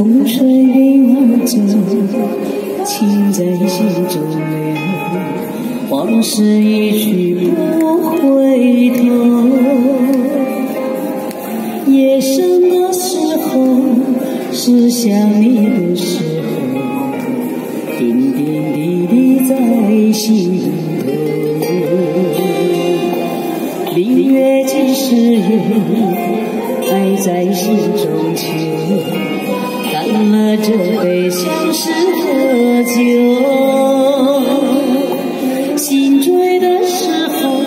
风吹云走，情在心中留，往事一去不回头。夜深的时候，是想你的时候，点点滴滴在心头。明月几时有？爱在心中求，干了这杯相思的酒。心醉的时候，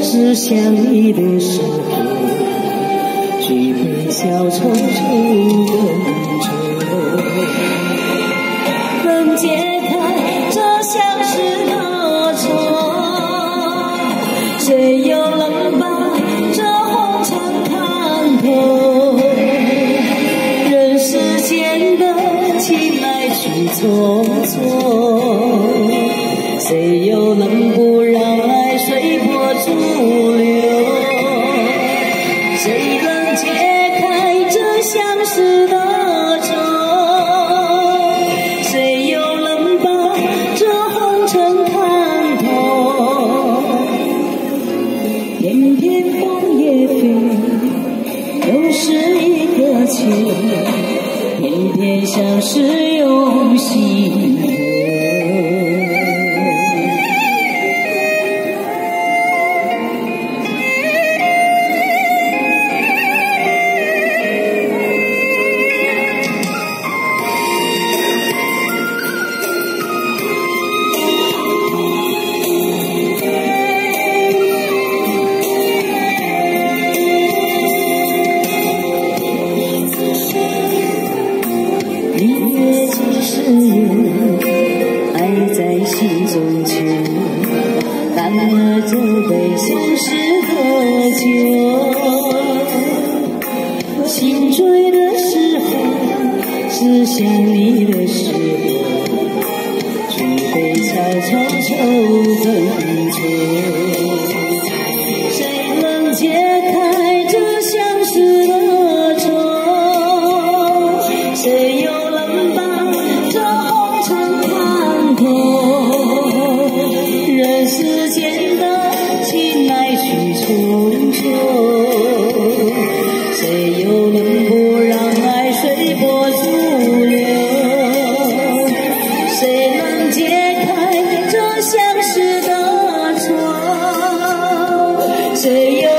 是想你的时候，举杯消愁愁更愁。能解开这相思来去匆匆，谁又能不让爱随波逐流？谁能解开这相思的愁？谁又能把这红尘看透？片片枫叶飞。又是一个秋，偏偏相思又醉的时候，是想你的时候，举杯消愁愁更愁。谁能解开这相思的愁？谁又能把这红尘看破？人？世间的情来去匆匆，愁？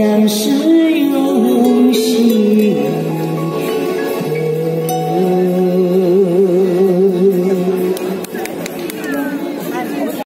头，偏偏相思涌心。